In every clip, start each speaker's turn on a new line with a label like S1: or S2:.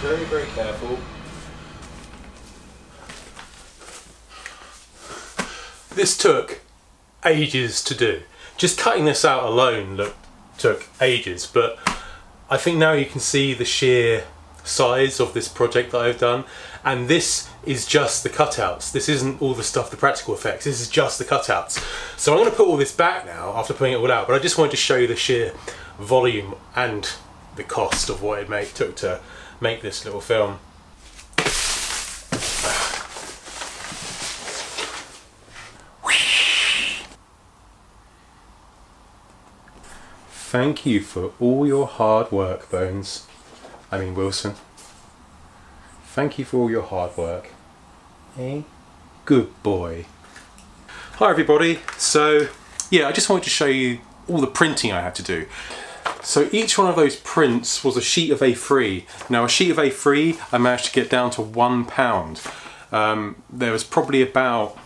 S1: very, very careful. This took ages to do. Just cutting this out alone look, took ages, but I think now you can see the sheer size of this project that I've done and this is just the cutouts this isn't all the stuff the practical effects this is just the cutouts so I'm going to put all this back now after putting it all out but I just wanted to show you the sheer volume and the cost of what it made, took to make this little film Thank you for all your hard work, Bones. I mean Wilson. Thank you for all your hard work. Eh? Good boy. Hi everybody. So yeah, I just wanted to show you all the printing I had to do. So each one of those prints was a sheet of A3. Now a sheet of A3 I managed to get down to one pound. Um, there was probably about,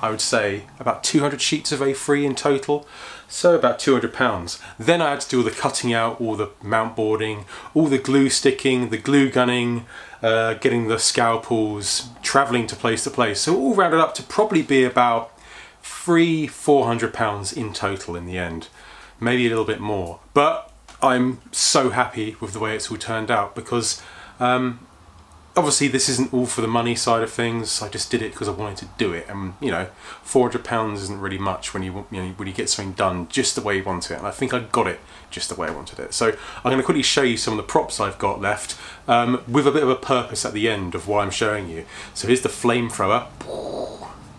S1: I would say, about 200 sheets of A3 in total. So about 200 pounds. Then I had to do all the cutting out, all the mount boarding, all the glue sticking, the glue gunning, uh, getting the scalpels, travelling to place to place. So all rounded up to probably be about three, four hundred pounds in total in the end. Maybe a little bit more. But I'm so happy with the way it's all turned out because um, obviously this isn't all for the money side of things. I just did it because I wanted to do it, and you know, four hundred pounds isn't really much when you, you know, when you get something done just the way you want it. And I think I got it just the way I wanted it. So I'm going to quickly show you some of the props I've got left um, with a bit of a purpose at the end of why I'm showing you. So here's the flamethrower,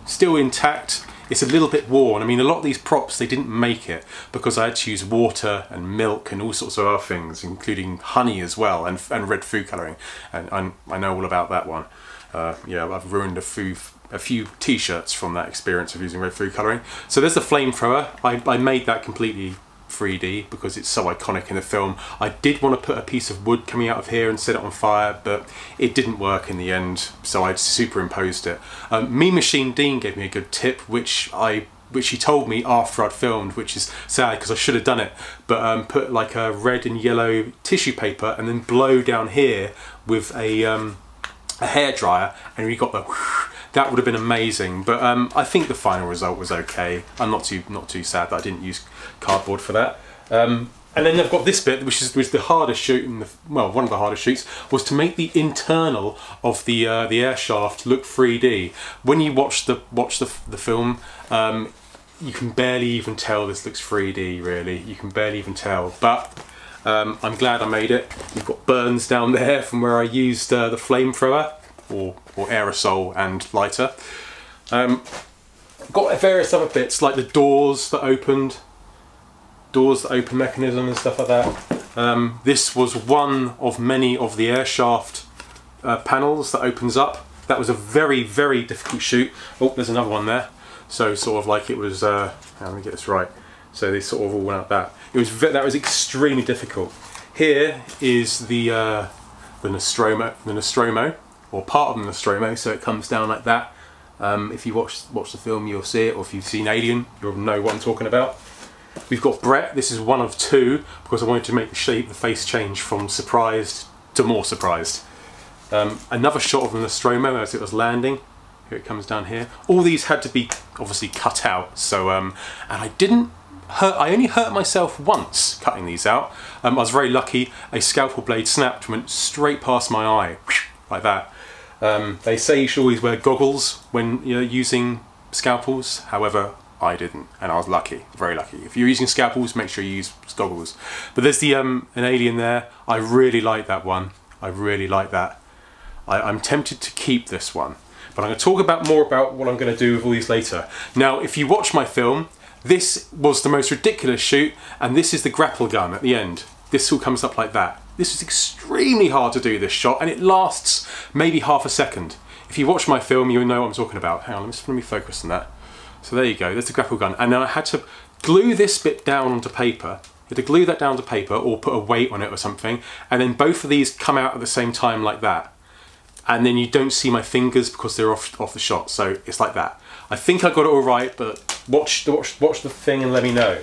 S1: still intact. It's a little bit worn. I mean, a lot of these props, they didn't make it because I had to use water and milk and all sorts of other things, including honey as well and, and red food colouring. And I'm, i know all about that one. Uh, yeah, I've ruined a few a few t-shirts from that experience of using red food colouring. So there's the flamethrower. I, I made that completely 3D because it's so iconic in the film. I did want to put a piece of wood coming out of here and set it on fire, but it didn't work in the end, so I superimposed it. Um, Mean Machine Dean gave me a good tip, which I which he told me after I'd filmed, which is sad because I should have done it, but um, put like a red and yellow tissue paper and then blow down here with a, um, a hair dryer and we got the that would have been amazing. But um, I think the final result was okay. I'm not too not too sad that I didn't use cardboard for that. Um, and then I've got this bit, which is was the hardest shoot, in the, well, one of the hardest shoots, was to make the internal of the uh, the air shaft look 3D. When you watch the watch the, the film, um, you can barely even tell this looks 3D. Really, you can barely even tell. But um, I'm glad I made it. You've got burns down there from where I used uh, the flamethrower or, or aerosol and lighter. Um, got various other bits like the doors that opened, doors that open mechanism and stuff like that. Um, this was one of many of the air shaft uh, panels that opens up. That was a very, very difficult shoot. Oh, there's another one there. So sort of like it was, uh, let me get this right. So they sort of all went out that. It was that was extremely difficult. Here is the uh, the Nostromo, the Nostromo, or part of the Nostromo, so it comes down like that. Um, if you watch watch the film, you'll see it, or if you've seen Alien, you'll know what I'm talking about. We've got Brett. This is one of two because I wanted to make the shape, the face change from surprised to more surprised. Um, another shot of the Nostromo as it was landing. Here it comes down here. All these had to be obviously cut out. So, um, and I didn't hurt. I only hurt myself once cutting these out. Um, I was very lucky. A scalpel blade snapped, went straight past my eye, like that. Um, they say you should always wear goggles when you're using scalpels, however I didn't and I was lucky, very lucky. If you're using scalpels make sure you use goggles. But there's the um, an alien there, I really like that one, I really like that. I, I'm tempted to keep this one but I'm going to talk about more about what I'm going to do with all these later. Now if you watch my film this was the most ridiculous shoot and this is the grapple gun at the end. This all comes up like that. This is extremely hard to do this shot and it lasts maybe half a second. If you watch my film you'll know what I'm talking about. Hang on, let me, focus on that. So there you go, there's the grapple gun. And then I had to glue this bit down onto paper. You had to glue that down to paper or put a weight on it or something. And then both of these come out at the same time like that. And then you don't see my fingers because they're off, off the shot. So it's like that. I think I got it all right, but watch, watch, watch the thing and let me know.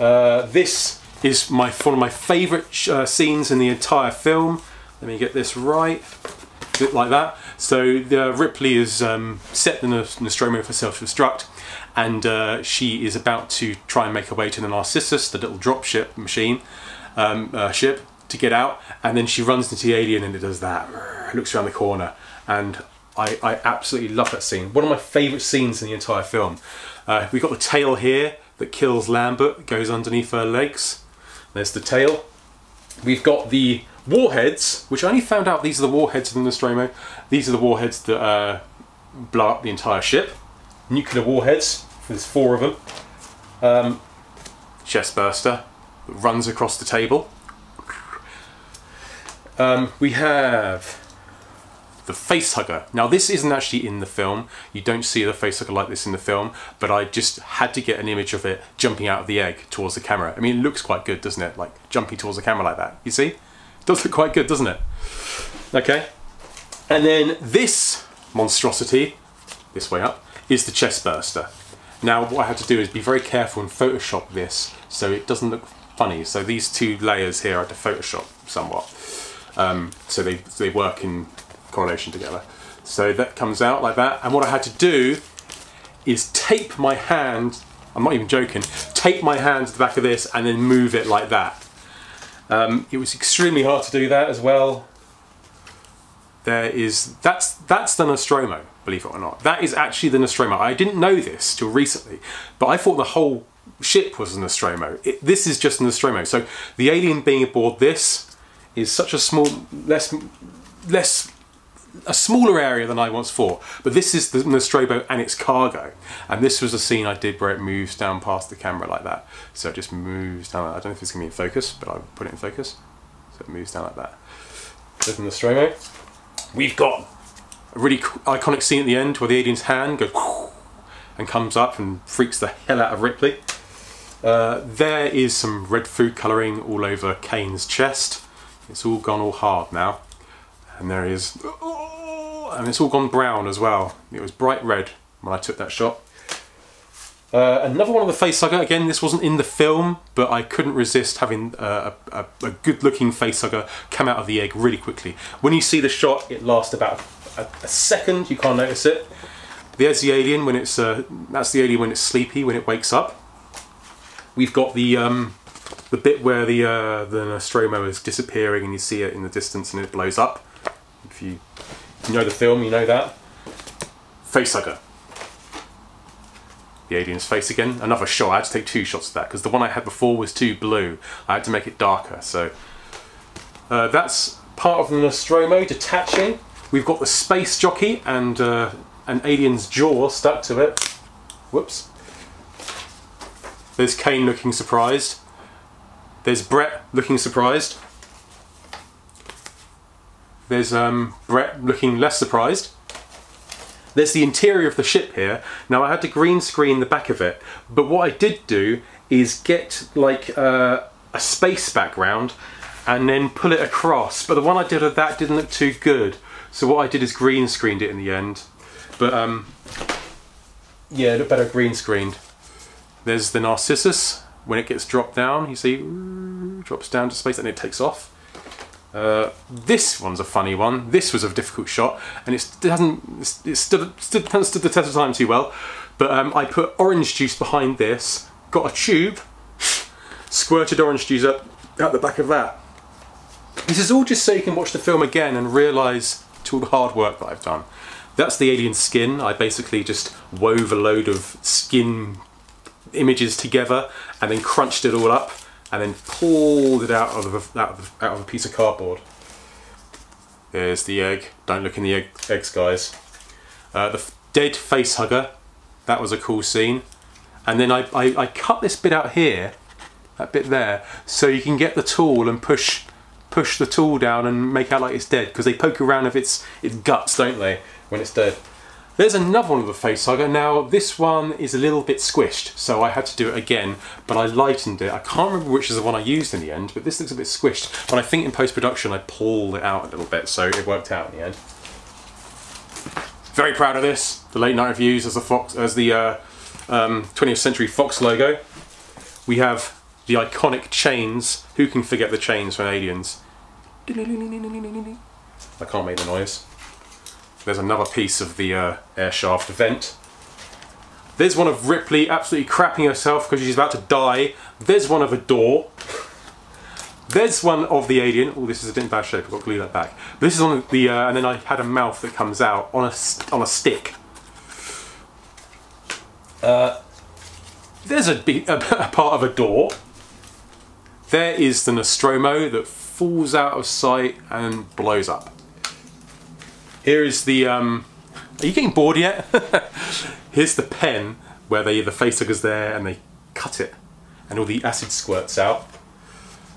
S1: Uh, this is my one of my favourite uh, scenes in the entire film. Let me get this right, Bit like that. So the Ripley is um, set in the Nostromo for self-destruct and uh, she is about to try and make her way to the Narcissus, the little dropship machine um, uh, ship, to get out, and then she runs into the alien and it does that. Looks around the corner, and I, I absolutely love that scene. One of my favourite scenes in the entire film. Uh, we've got the tail here that kills Lambert, goes underneath her legs. There's the tail. We've got the warheads, which I only found out these are the warheads of the Nostromo. These are the warheads that uh, blow up the entire ship. Nuclear warheads, there's four of them. Um, chest burster runs across the table. Um, we have the face hugger. Now this isn't actually in the film. You don't see the face hugger like this in the film, but I just had to get an image of it jumping out of the egg towards the camera. I mean, it looks quite good, doesn't it? Like jumping towards the camera like that. You see? It does look quite good, doesn't it? Okay. And then this monstrosity, this way up, is the chest burster. Now what I had to do is be very careful and Photoshop this so it doesn't look funny. So these two layers here I had to Photoshop somewhat. Um, so they, they work in correlation together. So that comes out like that. And what I had to do is tape my hand, I'm not even joking, tape my hand to the back of this and then move it like that. Um, it was extremely hard to do that as well. There is, that's, that's the Nostromo, believe it or not. That is actually the Nostromo. I didn't know this till recently, but I thought the whole ship was a Nostromo. It, this is just a Nostromo. So the alien being aboard this is such a small, less, less a smaller area than I once thought, but this is the Nostromo and its cargo. And this was a scene I did where it moves down past the camera like that. So it just moves down, I don't know if it's gonna be in focus, but I'll put it in focus. So it moves down like that. There's the Nostromo. We've got a really iconic scene at the end where the alien's hand goes and comes up and freaks the hell out of Ripley. Uh, there is some red food colouring all over Kane's chest. It's all gone all hard now. And there he is. And it's all gone brown as well. It was bright red when I took that shot. Uh, another one of the face hugger. Again, this wasn't in the film, but I couldn't resist having uh, a, a, a good-looking face hugger come out of the egg really quickly. When you see the shot, it lasts about a, a second. You can't notice it. There's the alien when it's uh, that's the alien when it's sleepy when it wakes up. We've got the um, the bit where the uh, the Nostromo is disappearing and you see it in the distance and it blows up. If you, if you know the film, you know that. Facehugger. The alien's face again. Another shot. I had to take two shots of that because the one I had before was too blue. I had to make it darker. So uh, that's part of the Nostromo detaching. We've got the space jockey and uh, an alien's jaw stuck to it. Whoops. There's Kane looking surprised. There's Brett looking surprised. There's um, Brett looking less surprised. There's the interior of the ship here. Now I had to green screen the back of it, but what I did do is get like uh, a space background and then pull it across. But the one I did of that didn't look too good. So what I did is green screened it in the end. But um, yeah, it looked better green screened. There's the Narcissus. When it gets dropped down, you see, drops down to space and it takes off. Uh, this one's a funny one. This was a difficult shot, and it hasn't it stood, stood, stood the test of time too well. But um, I put orange juice behind this, got a tube, squirted orange juice up out the back of that. This is all just so you can watch the film again and realise to all the hard work that I've done. That's the alien skin. I basically just wove a load of skin images together and then crunched it all up and then pulled it out of, a, out of, out of a piece of cardboard. There's the egg. Don't look in the egg, eggs, guys. Uh, the dead face hugger. That was a cool scene. And then I, I, I cut this bit out here, that bit there, so you can get the tool and push push the tool down and make out like it's dead because they poke around with its, its guts, don't they, when it's dead. There's another one of the face hugger. Now this one is a little bit squished, so I had to do it again, but I lightened it. I can't remember which is the one I used in the end, but this looks a bit squished. But I think in post-production I pulled it out a little bit, so it worked out in the end. Very proud of this. The late night reviews as the Fox, as the uh, um, 20th Century Fox logo. We have the iconic chains. Who can forget the chains from Aliens? I can't make the noise. There's another piece of the uh, air shaft vent. There's one of Ripley absolutely crapping herself because she's about to die. There's one of a door. There's one of the alien. Oh, this is a bad shape. I've got to glue that back. This is on the, uh, and then I had a mouth that comes out on a on a stick. Uh, there's a, a, a part of a door. There is the Nostromo that falls out of sight and blows up. Here is the. Um, are you getting bored yet? Here's the pen where they the facehuggers there and they cut it, and all the acid squirts out.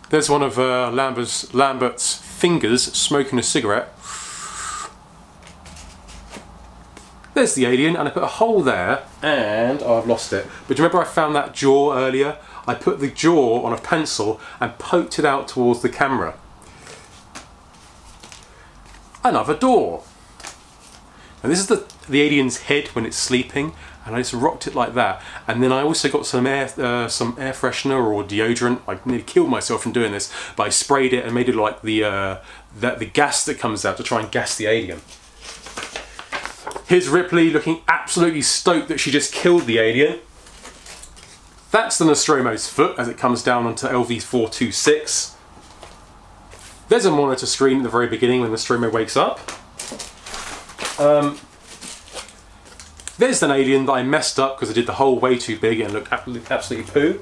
S1: There's one of uh, Lambert's, Lambert's fingers smoking a cigarette. There's the alien, and I put a hole there, and I've lost it. But do you remember I found that jaw earlier? I put the jaw on a pencil and poked it out towards the camera. Another door. And this is the, the alien's head when it's sleeping, and I just rocked it like that. And then I also got some air, uh, some air freshener or deodorant. I nearly killed myself from doing this, but I sprayed it and made it like the, uh, the, the gas that comes out to try and gas the alien. Here's Ripley looking absolutely stoked that she just killed the alien. That's the Nostromo's foot as it comes down onto LV426. There's a monitor screen at the very beginning when Nostromo wakes up. Um, there's an alien that I messed up because I did the hole way too big and looked absolutely poo.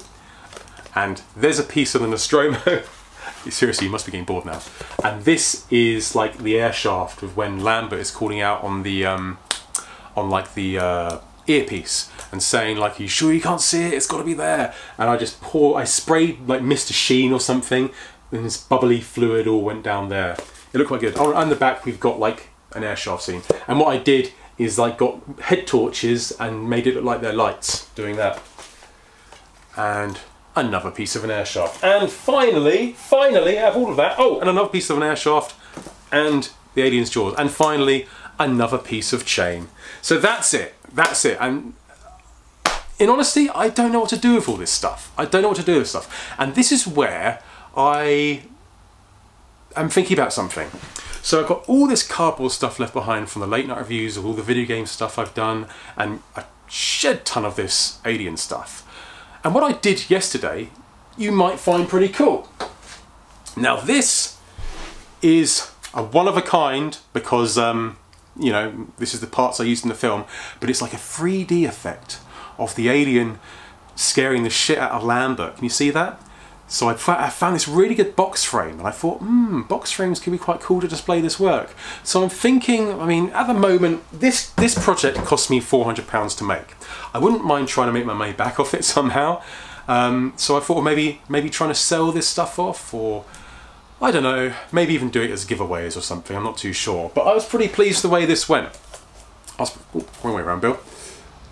S1: And there's a piece of the Nostromo. Seriously, you must be getting bored now. And this is like the air shaft of when Lambert is calling out on the um, on like the uh, earpiece and saying like, "Are you sure you can't see it? It's got to be there." And I just pour, I sprayed like Mr. Sheen or something, and this bubbly fluid all went down there. It looked quite good. On, on the back, we've got like an air shaft scene, and what I did is like got head torches and made it look like they're lights doing that. And another piece of an air shaft. And finally, finally, out of all of that, oh, and another piece of an air shaft and the alien's jaws. And finally, another piece of chain. So that's it. That's it. And in honesty, I don't know what to do with all this stuff. I don't know what to do with stuff. And this is where I am thinking about something. So I've got all this cardboard stuff left behind from the late night reviews of all the video game stuff I've done and a shed ton of this alien stuff. And what I did yesterday, you might find pretty cool. Now this is a one of a kind because um, you know, this is the parts I used in the film, but it's like a 3D effect of the alien scaring the shit out of Lambert. Can you see that? So I, found this really good box frame and I thought, hmm, box frames could be quite cool to display this work. So I'm thinking, I mean, at the moment, this, this project cost me £400 to make. I wouldn't mind trying to make my money back off it somehow. Um, so I thought well, maybe, maybe trying to sell this stuff off or I don't know, maybe even do it as giveaways or something, I'm not too sure. But I was pretty pleased the way this went. I was, oh, wrong way around, Bill.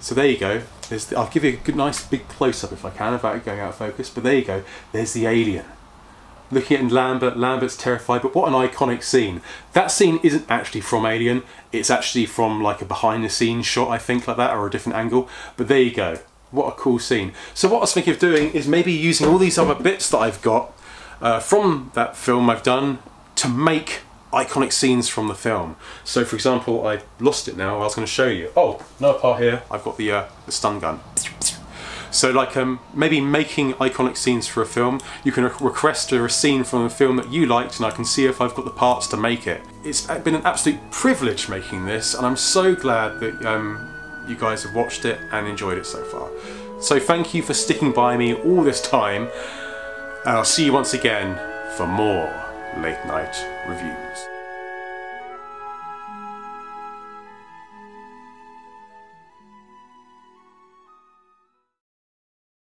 S1: So there you go. The, I'll give you a good, nice big close-up if I can, without it going out of focus. But there you go. There's the alien. Looking at Lambert, Lambert's terrified, but what an iconic scene. That scene isn't actually from Alien, it's actually from like a behind the scenes shot, I think, like that, or a different angle. But there you go. What a cool scene. So what I was thinking of doing is maybe using all these other bits that I've got uh, from that film I've done to make iconic scenes from the film. So for example, I lost it now, I was going to show you. Oh, no part here, I've got the, uh, the stun gun. So like um, maybe making iconic scenes for a film, you can re request a scene from a film that you liked and I can see if I've got the parts to make it. It's been an absolute privilege making this and I'm so glad that um, you guys have watched it and enjoyed it so far. So thank you for sticking by me all this time and I'll see you once again for more late night reviews.